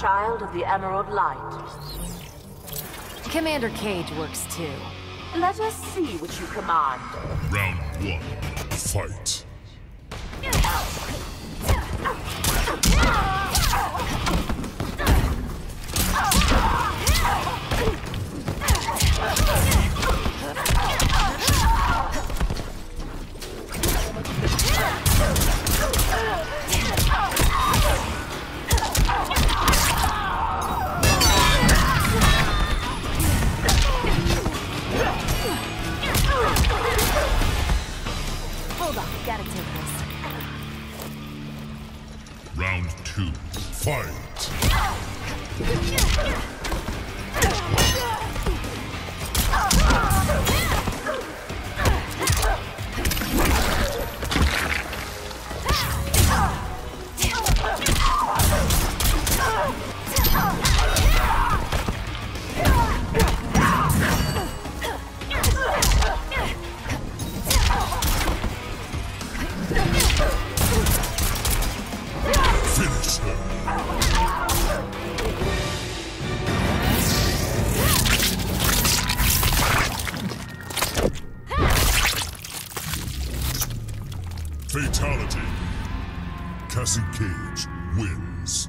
child of the Emerald Light. Commander Cage works too. Let us see what you command. Round one, fight. Hold on, gotta take this. Round two, fight. Finish her. Fatality. Cassie Cage wins.